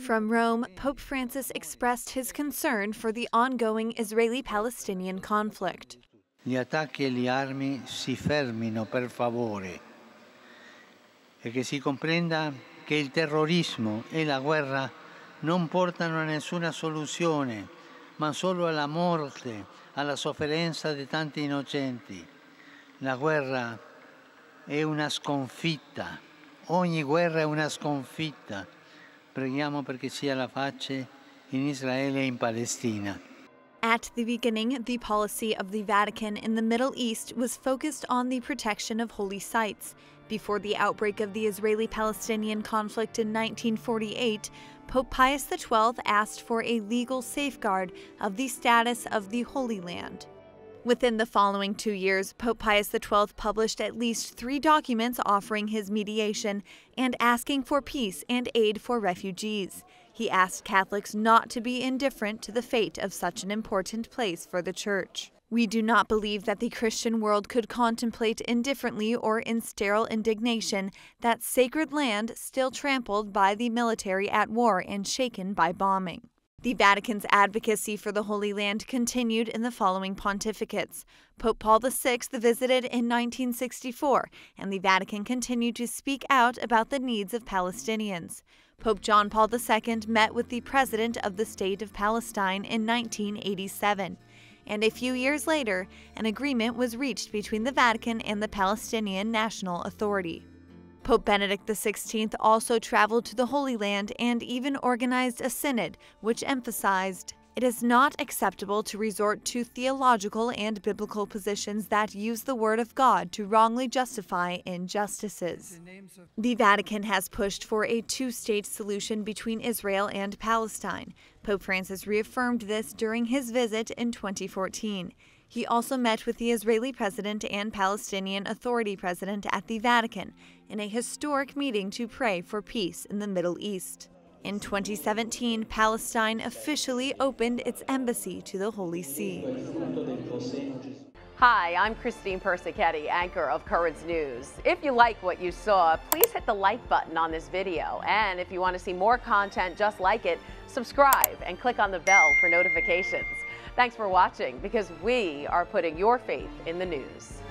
From Rome, Pope Francis expressed his concern for the ongoing Israeli Palestinian conflict. Gli attacchi e le armi si fermino per favore e che si comprenda che il terrorismo e la guerra non portano a nessuna soluzione, ma solo alla morte, alla sofferenza di tanti innocenti. La guerra è una sconfitta, ogni guerra è una sconfitta. Preghiamo perché sia la pace in Israele e in Palestina. At the beginning, the policy of the Vatican in the Middle East was focused on the protection of holy sites. Before the outbreak of the Israeli Palestinian conflict in 1948, Pope Pius XII asked for a legal safeguard of the status of the Holy Land. Within the following two years, Pope Pius XII published at least three documents offering his mediation and asking for peace and aid for refugees. He asked Catholics not to be indifferent to the fate of such an important place for the Church. We do not believe that the Christian world could contemplate indifferently or in sterile indignation that sacred land still trampled by the military at war and shaken by bombing. The Vatican's advocacy for the Holy Land continued in the following pontificates. Pope Paul VI visited in 1964, and the Vatican continued to speak out about the needs of Palestinians. Pope John Paul II met with the President of the State of Palestine in 1987. And a few years later, an agreement was reached between the Vatican and the Palestinian National Authority. Pope Benedict XVI also traveled to the Holy Land and even organized a synod which emphasized it is not acceptable to resort to theological and biblical positions that use the Word of God to wrongly justify injustices. The Vatican has pushed for a two state solution between Israel and Palestine. Pope Francis reaffirmed this during his visit in 2014. He also met with the Israeli president and Palestinian Authority president at the Vatican in a historic meeting to pray for peace in the Middle East. In 2017, Palestine officially opened its embassy to the Holy See. Hi, I'm Christine Persichetti, anchor of Currents News. If you like what you saw, please hit the like button on this video. And if you want to see more content just like it, subscribe and click on the bell for notifications. Thanks for watching because we are putting your faith in the news.